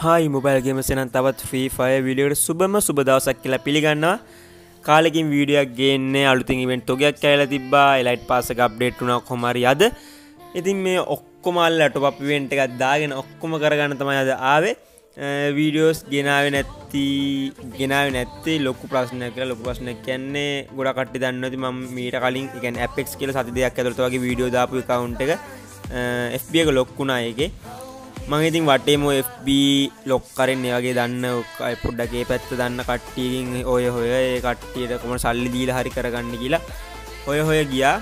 හයි මොබයිල්ගේම සෙනන් තවත් ්‍රී ෆය විඩියට සුබම සුබදවසක් කියලා පිළිගන්නවා. කාලෙකින් වීඩියක් ගේන්නේ අලුතින් ඉවෙන් තොගයක් කෑල තිබා එලයිට් පාසක අප්ඩේට් වුණ කොමරි අද. ඉතින් මේ ඔක්කොමල් අට පපිවෙන්ට එකත් දාගෙන ඔක්කොම කරගන්න තමයි අද ආවේ. වීඩියෝස් ගෙනාව නැත්ති ගෙනාව නැත්තේ ලොකු ප්‍රශ්න කල ලොකු ප්‍රශ්න කියන්නේ ගොඩ කට්ටි දන්නති ම මීට කලින් එක ඇපෙක් කියල සති දෙයක් ඇතුරත වගේ වීඩියෝ දාපු කවුන්් එක. FB එක ලොක්කුණා එක මංඉතින් වටේම FB ලොක් කරෙන් වගේ දන්න පොඩ්ඩගේ පැත්ත දන්න කට්ටියකින් ඔය හොය කට්ටියට කොම සල්ලි දීල හරි කරගන්න කියලා. ඔය හොය ගියා.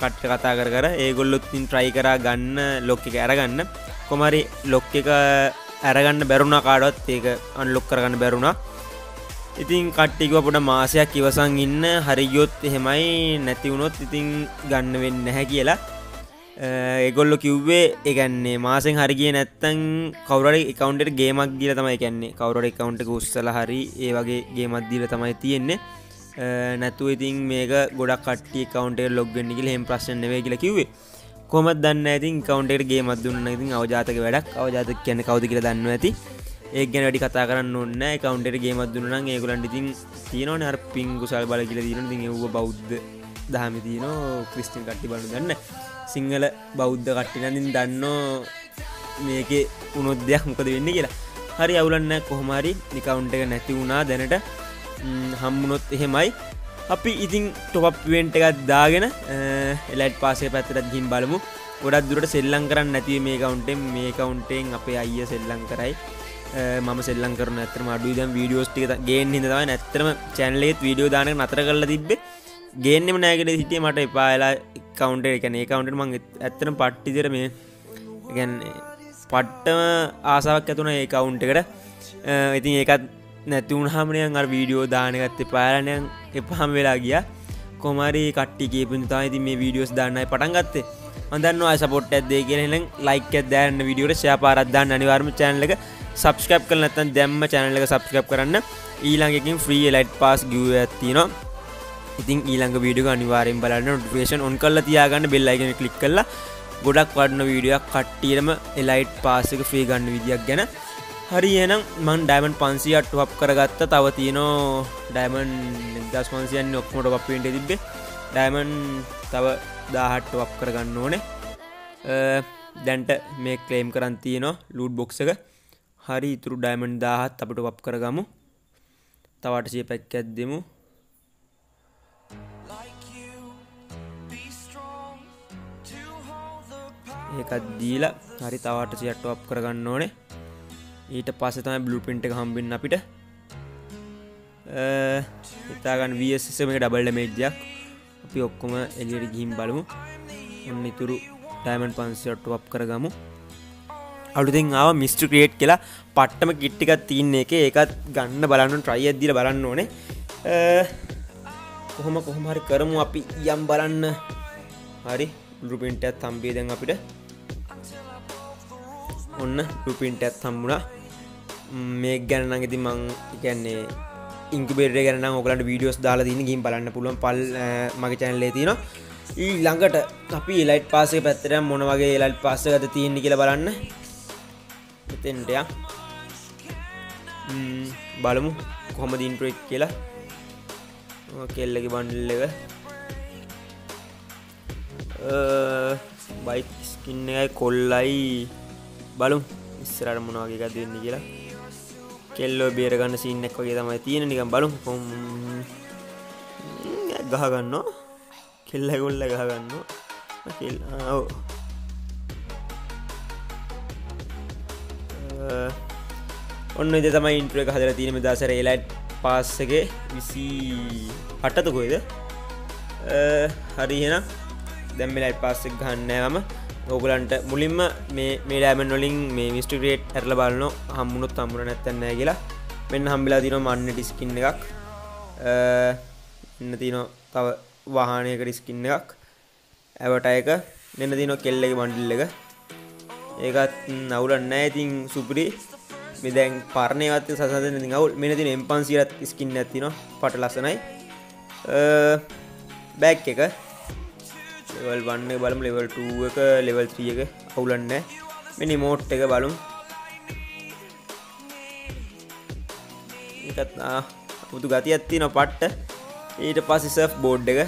කට්ට කතා කර කර ඒගොල්ලොත්තින් ට්‍රයි කරා ගන්න ලොක්ක එක ඇරගන්න කොමරි ලොක් එක ඇරගන්න බැරුණ කාඩත් ඒක අන්ලොක් කරගන්න බැරුණා ඉතින් කට්ටික පොට මාසයක් ඉවසං ඉන්න හරියොත් එහෙමයි නැතිවුණොත් ඉතින් ගන්න වෙන්න හැ කියලා. Eh, ඒගොල්ලො කිව්වේ එකන්නේ මාසෙන් හරිගිය නැත්තං කවරට එකකවන්ට ගේමක් දිල තමයි කියන්නේ. කවරට එකකවන්ට උස්සල හරි ඒ වගේ ගේමත් දිල තමයි තියෙන්නේ. Eh, නැතුව ඉතින් මේක ගොඩක් කට්ටිය කවන්ට ලොග්ගෙන්නිකල හෙම ප්‍රශ්න වේ කියලා කිවේ කොමත් දන්න ඇතින් කවන්ටේ ගේමත් දුන්න ඉතින් අවජාතක වැඩක්. අවජාතක කියන්න කවද කියල දන්න ඇති. ඒ ගැන වැඩි කතා කරන්න ඔන්න කවන්ටේ ගේමත් දුන්නන් ඒගලන්ට ඉතින් තියනවන අර පිංගුසල් බල කියල දීන ති ඒව බෞද්ධ දහම තියනෝ ක්‍රිස්ටින් කට්ටි බලු දන්න සිංහල බෞද්ධ කට්ටිනඳින් දන්නෝ මේක උනොත් දෙයක් මොකද වෙන්න කියලා. හරි අවුලන්න කොහොමරි නිකවුන්ට එක නැති වුණා දැනට. හම්මුණොත් එහෙමයි. අපි ඉතින් ටොප්වෙන්ට එකත් දාගෙන එලයිට් පාසේ පැත්තට හිම් බලමු. ගොඩක් දුරට සෙල්ලං කරන්න නැතිව මේ කවුන්ටෙන් මේ කවුන්ටෙන් අපේ අයිය සෙල්ලං කරයි. මම සෙල්ලං කරන ඇතරම අඩු දම් වීඩියෝස් ටික ගේන් හිදව නැත්තරම චැනලේත් වීඩියෝ දාන නතර කරලා තිබ්බේ. ගේන්නෙම නෑගෙන හිටිය මට එපාලා කවුන්ට එකන ඒ කවුන්ට මං ඇත්තන පට්ටිදර මේ ගැන්නේ පට්ටම ආසාවක් ඇතුන ඒ කවුන්ට එකට. ඉතින් ඒකත් නැතිවුණ හමනයන් අර වීඩියෝ දානගත්ත පාලනයන් එපහම් වෙලා ගිය. කොමරි කට්ටි කියපුන් තා ඉති මේ වීඩියෝස් දාන්නයි පටන්ගත්තේ අදන්න අසපොට් ඇදේ කියලෙන් ලයික් දැන්න විඩියට ශය පාරත්දාන්න අනිවාර්ම චැනලක සබස්කප් කල නැතන් දැම්ම චැනලක සබස්කප් කරන්න. ඊළඟකින් ෆ්‍රී ලයිට් පාස් ගිය ඇතිනවා ඉතින් ඊළඟ වීඩිය අනිවාරෙන් බලන්න නොටිෆේෂන් ඔන් කල්ල තියාගන්න බෙල්ලයිගෙන කලික් කල්ලා ගොඩක් වඩන වීඩියක් කට්ටියටම එලයිට් පාසක ෆේ ගන්න විදියක් ගැන. හරි එනම් මන් ඩයිමන් පන්සියට අප් කරගත්ත තව තියනෝ ඩයිමන් දස් පන්සියන් ඔක්මට අපපෙන්ට තිබ්බේ. ඩයිමන් තව දාහට්ට අප් කරගන්න ඕනේ. දැන්ට මේ කලේම් කරන් තියනවා ලූඩ් බොක්ස එක. හරි ඉතුරු ඩයිමන්් දාහත් අපට අප් කරගමු. තවට සිය පැක් ඇත්දෙමු ඒකත් දීලා හරි තවට සියට්ට අප් කරගන්න ඕනේ. ඊට පස්ස තමයි බ්ලු පින්ට එක හම්බින්න අපිට. ඉතාගන් වසම එක ඩබල්ඩ මේජ්ජක් අපි ඔක්කොම එලියට ගිහිම් බලමු. ඔන්න ඉතුරු ටයිමන් පන්සිට්ට අප් කරගමු. අලුතින් ආව මිස්ට ක්‍රේට් කියලා පට්ටම කිට්ටිකත් තියන්නේ එක. ඒකත් ගන්න බලන්න ට්‍රයි ඇද්දිල බලන්න ඕනේ. කොහොම කොහොමහරි කරමු අපි. යම් බලන්න. හරි රුපින්ට ඇත් තම්බේ දැන් අපිට. ඔන්න රුපින්ට ඇත් හම්බුණා. මේ ගැන ඉති මං එකන්නේ ඉංකබේට ගැන ඔකලට වීඩියෝස් දාලා තින ගින් බලන්න පුළුවන් පල් මගේ චැනලේ තින ඊ ළඟට අපි ලයිට් පාසේ පැත්තර මොන වගේ ලයිට් පාස ගත තියෙන්නේ කියල බලන්න. එතෙන්ටය බලමු කොහොම දින්පරෙක් කියලා. කෙල්ලක බන්ඩල්ලව බයික් ස්කින්න එකයි කොල්ලයි. බලු ඉස්සරට මොනවාගේ එකක් දෙන්න කියලා. කෙල්ලෝ බේරගන්න සින්නක් වගේ තමයි තියෙන නිකම් බලු කොම් ගහගන්න කෙල්ල ගොල්ල ගහගන්න කෙල් ඔන්න ඉද තමයි ඉන්ට්‍ර එක හදර තියෙනම දසර ඒලයිට් පාස්සගේ විසි අටතකොයිද හරි හෙන දැම්මලයිට් පාස්සෙක් ගන්නෑම ඕගලන්ට මුලින්ම මේ මේඩෑමන් වලින් මේ මිස්ට්‍රේට් ඇරල බලන හම්මුණුත් තම්මුණ නැත්තන්නෑ කියලා. මෙන්න හම්බිලා තින මන්න ටිස්කින්න එකක්. එන්න තිනො තව වාහනයක ඩිස්කින්න එකක්. ඇවට අයක මෙන්න තිනො කෙල්ලෙක මණ්ඩිල්ල එක. ඒකත් නවුලන්න ඇතින් සුපරි මෙදැන් පරණයවත් සසද වුල් මෙන තින එම්පන්සිරත් ස්කින්න ඇතින පට ලසනයි බැක් එක. ලෙවල් වන්න බලම් ලෙවල් එක ලෙවල් ත්‍රිය එක අවුලන්න මෙනි මෝට් එක බලුම්. එකත් පුතු ගති ඇත්ති නො පට්ට. ඊට පස්සි සර්ෆ් බෝඩ් එක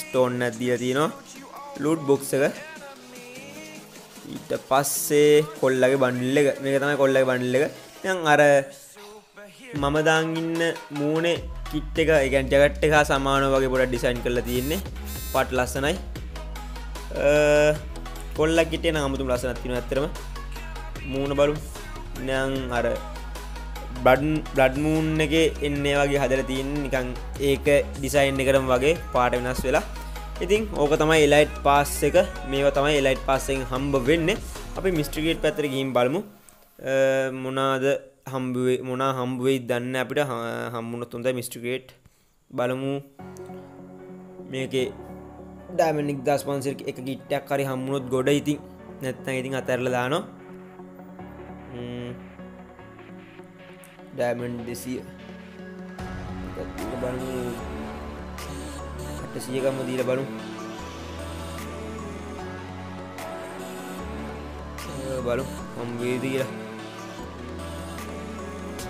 ස්ටෝන් ඇදදිය තියනවා. ලුඩ් බොක්ස එක. ඊට පස්සේ කොල්ලගේ බන්ඩිල්ල එක. මේක තමයි කොල්ලගේ බන්ඩිල්ල එක. යන් අර මම දාංඉන්න මූනේ කිට් එක එකන් ජගට් එක සමාන වගේ පොඩ ඩිසයින් කරලා තියෙන්නේ. පට් ලස්සනයි. කොල්ල කිටේ නමුතුම් ලස්සනත් තින ඇතරම මූුණ බලු නං අර බඩන් බ්ලඩ්මූන් එක එන්නේ වගේ හදර තියන් නිකං ඒක ඩිසයින් එකරම් වගේ පාට වෙනස් වෙලා. ඉතින් ඕක තමයි එලයිට් පාස් එක. මේව තමයි එලයිට් පාස්සෙන් හම්බ වෙන්න. අපි මිස්ට්‍රිකේට් පැතර ගීම් බලමු. මොනාද හම්බුවේ මොනා හම්බුවේ දන්න අපිට? හම්බුණ තුොඳ මිස්ට්‍රිකේට් බලමු. මේක ඩෑමනික් දස් පන්සිර් එක ගිට්ටක් කරි හම්මුණොත් ගොඩ ඉතින්. නැත්තන් ඉතින් අතැරල දානවා. ඩෑමන් දෙසිය. බලමු. සියකම්ම දීල බලු බලු හම්වේද කියලා.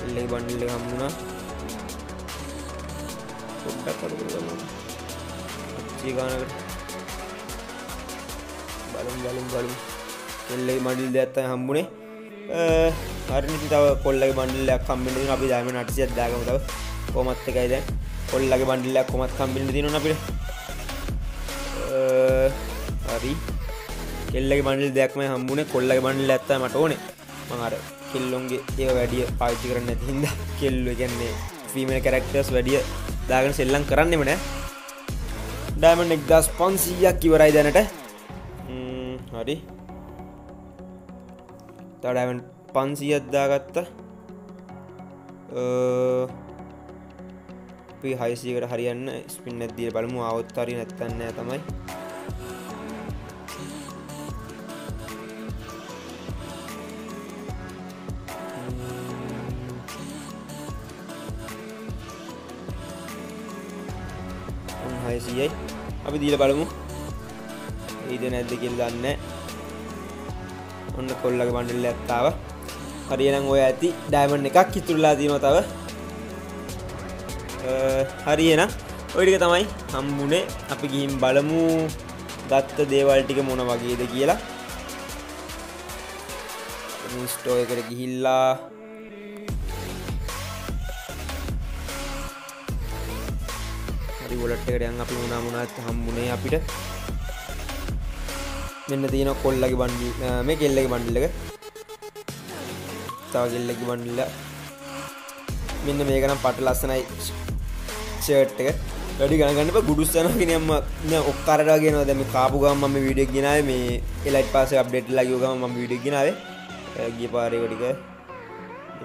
එල්ලේ බන්ඩිල්ල හම්මුණා පොඩ්ඩක් කරු සියගානකට බලම් බලම් බලු කෙල්ලේ මඩිල් දෙඇත්ත හම්බුණේ හරි තව කොල්ලගේ බන්ඩිල්ලයක් කම්බිට අපි දම නටිසිත් දාගමතව කොමත් එකයි දැන්. කොල්ලගේ බන්ඩිල්ලයක් කොමත් කම්බිට තින අපිට. හරි. කෙල්ලගේ බන්ඩිල් දෙයක්ම හම්බුණ කොල්ලගේ බන්ඩිල් ඇත්ත මට ඕනේ. මහර කෙල්ලොන්ගේ ඒ වැඩිය පාච්චි කරන්න ඇති හිද කෙල්ලු ගැන්නේ ෆීමල් කැරක්ටර්ස් වැඩිය දාගෙන සෙල්ලං කරන්නෙම නෑ. ඩෑමන් එක්දස් පන්සීයක් කිවරයි දැනට. හරි. තඩෑමන් පන්සියද්දාගත්ත අපි හයිසියකට හරියන්න ස්පින් ඇදදිය බලමු. අවත්තරි නැත්තන්න තමයි. හයසියයි. අපි දීල බලමු. ඒද නැද්ද කියල් දන්න ඔන්න කොල්ලග මණ්ඩල්ල ඇත්තාව හරියනම් ඔය ඇති ඩයිමන් එකක් ඉතුරලා දීම තව. හරියන ඔයිටික තමයි හම්බුණේ අපි ගිහිම් බලමු ගත්ත දේවල් ටික මොන වගේද කියලා. ස්ටෝ එකට ගිහිල්ලා හරි ගොලට්ටකටයන් අපි මුණා මුණත් හම්බුණේ අපිට. මෙන්න තියෙන කොල්ලගේ බන්ඩි මේ කෙල්ලගේ බන්ඩිල්ලක තව කෙල්ලකි බන්ඩිල්ල මෙන්න මේකනම් පට ලස්සනයි ෂර්ට් එක. වැඩි ගණගන්න ගුඩුස්සනගෙනම ඔක්කරටගෙන දැම කාපුගම් ම විඩියක් ගෙනාව මේ එලයිට පාස අප්ඩේට් ලගයෝගම ම විඩියක් ගෙනාව ගිය පාරයකටික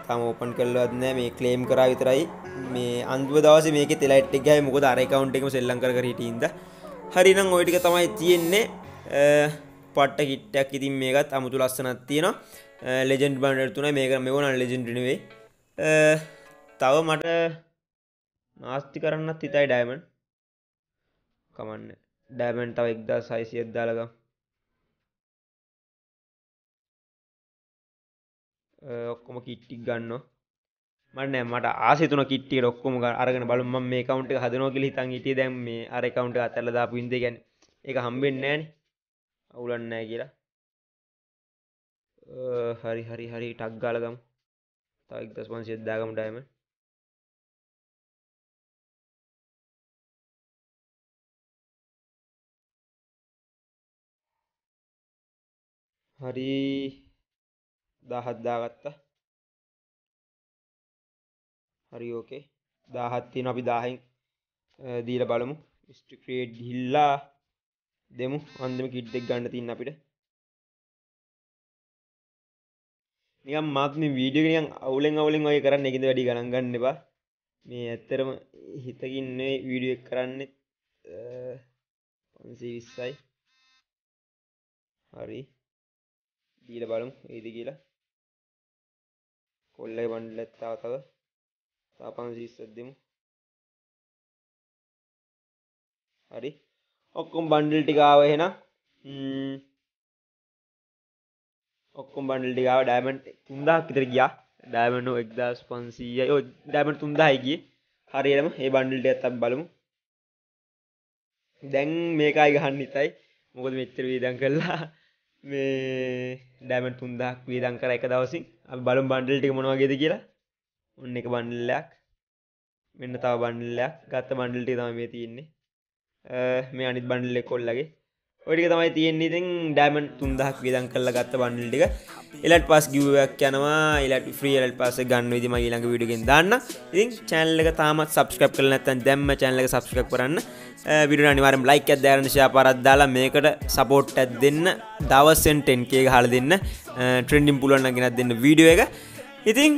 තම ඕපන් කරලවත් නෑ. මේ කලේම් කරා විතරයි. මේ අන්දුව දවස මේක තෙලයිට් එකයි මොකද අරකවුන්් එකම සෙල්ලං කර හිටින්ද? හරිනම් ඔයිටික තමයි තියෙන්නේ. පට්ට කිට්ටක් ඉතින් මේකත් අමුතු ලස්සනත් තියෙනවා. ලෙජෙන්ඩ් බන්ඩ තුන මේක මෙවන ලෙජෙන්ඩ්නේ තව මට නාස්ති කරන්නත් හිතයි ඩෑමන් කමන්න. ඩෑමන් තව එක්දා සයිසියත් දාලක ඔක්කොම කිට්ටික් ගන්න මන්න මට ආසතුන කිට්ටිය ඔක්කොම අරගෙන බලම. මේ කවුන්ට හදනෝ කිලි හිතන් හිටිය. දැම් මේ අර කවුන්ට අතරල දාපු ඉද ගැන එක හම්බෙන් නෑන. අවුලන්නෑ කියලා. හරි හරි හරි. ටක් ගාලගම් තවක් දස් පන්සිය දාගම ඩෑම හරි. දාහත්දාගත්තා හරි ඕකේ දාහත්තින අපි දාහෙන් දීල බලමු. ස්ටික්‍රේඩ් හිල්ලා දෙමු. අන්දම කිට්දෙක් ගන්න තින්න අපිට. නිකම් මාත් මේ වීඩියෝගෙනියන් අවුලෙන් අවුලෙන් ඔය කරන්න. එකද වැඩි ගණන් ගන්න එපා. මේ ඇත්තරම හිතකින්නේ වීඩියෝ එක් කරන්නෙත් පන්සී විස්සයි හරි. දීල බලමු. ඒද කියලා. කොල්ලයි බන්ඩල ඇත්තාව තව. තාපන් සිස්සත් දෙමු හරි ඔක්කොම් බන්ඩල් ටිකාව එහෙන ඔක්කොම් බන්ඩල් ටිකාව ඩෑමන්ට් තුන්දක් විතර ගියා. ඩෑමනෝ එක්දස් පන්සීය ඩෑමට තුන්දායිගේ හරියටම ඒ බන්ඩල්ට ඇත්තම් බලමු. දැන් මේකයි ගහන්න ඉතයි. මොකද මෙච්චර වීදන් කරලා මේ ඩෑමන් තුන්දක් වීදන් කර එක දවසින්. බලම් බන්ඩල්ටික මොනවාගේද කියලා ඔන්න එක බන්ඩල්ලයක් මෙන්න තව බන්ඩල්ලයක් ගත්ත බන්ඩල්ටි තම මේ තියෙන්නේ. මේ අනිත් බන්ඩල්ලෙ කොල්ලගේ. ඔටික තමයි තියෙන්නේ. ඉතින් ඩෑමන් තුන්දහක් විදන් කරලා ගත්ත බන්ඩල්ටික එලට පස් ගිවයක් යනවා. එලට ්‍රියල් පස ගන්න විදිම ඊළඟ විඩිගෙන් දන්න. ඉතින් චැනල්ලක තාමත් සබස්ක්‍රප් කල නැතන් දැම්ම චැනලක සබස්ක්‍රප් කරන්න. විඩ අනිවාරම් ලයික් ඇත් දෑරනශා පරද්දාලා මේකට සපෝට් ඇත් දෙන්න. දවස්සෙන් ටෙන්කේ හල දෙන්න. ට්‍රෙන්ඩිම් පුලුවන්න ගෙනත් දෙන්න වීඩියෝ එක. ඉතින්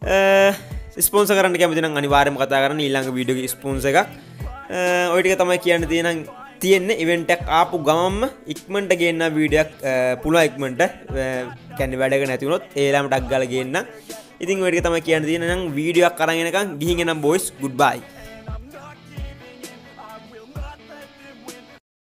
Eh, ස්පෝන්ස කරන්න කැමතින අනිවාරම කතා කරන්න. ඊළඟ විඩියෝ ස්පෝන්ස එකක්. Eh, ඔයිටික තමයි කියන්න තියෙන තියෙන්නේ. ඉවෙන්ටක් ආපු ගමම්ම ඉක්මට ගන්න වීඩියක් eh, පුලා ඉක්මට කැන්න වැඩක නැතිවුණොත් ඒලාම ටක් ගල ගන්න. ඉතින් වැඩි තම කියන්න තියෙනම් වීඩියක් කරගෙනකම් ගිහිගෙනම් බොයිස් ගුඩ්බයි